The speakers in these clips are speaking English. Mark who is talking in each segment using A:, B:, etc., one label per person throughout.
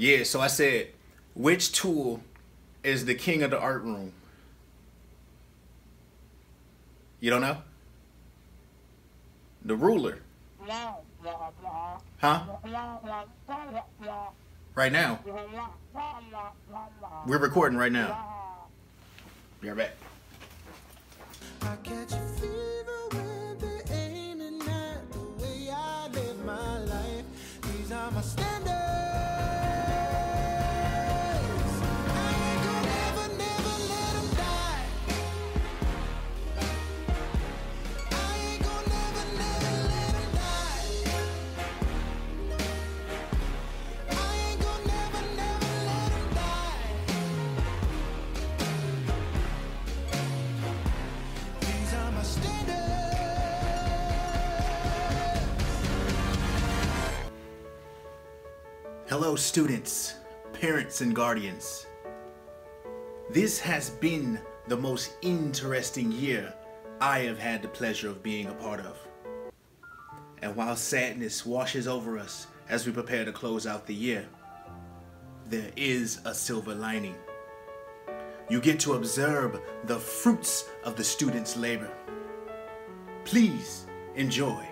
A: Yeah, so I said, which tool is the king of the art room? You don't know? The ruler. Huh? Right now. We're recording right now. Be right back. Hello, students, parents, and guardians. This has been the most interesting year I have had the pleasure of being a part of. And while sadness washes over us as we prepare to close out the year, there is a silver lining. You get to observe the fruits of the students' labor. Please enjoy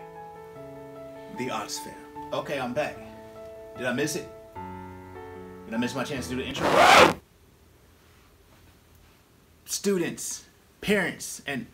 A: the Arts Fair. Okay, I'm back. Did I miss it? Did I miss my chance to do the intro? Students, parents, and